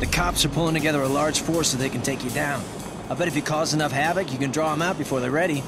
The cops are pulling together a large force so they can take you down. I bet if you cause enough havoc, you can draw them out before they're ready.